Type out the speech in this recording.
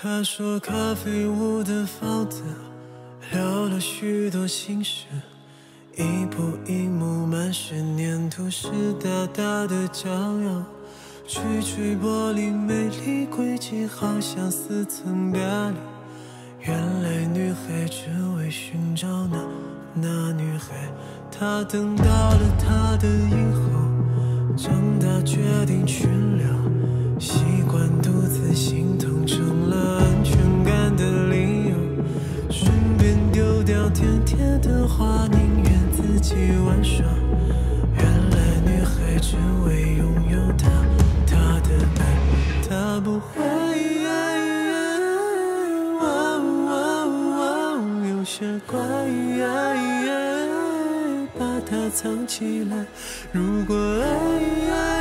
他说咖啡屋的房子留了许多心事，一步一幕满是粘土，湿哒哒的胶油，吹吹玻璃美丽轨迹，好像似曾别离。原来女孩只为寻找那那女孩，她等到了她的以后，长大决定去留，习惯自己玩耍。原来女孩只为拥有他，他的爱，他不会。有些怪，把它藏起来。如果爱。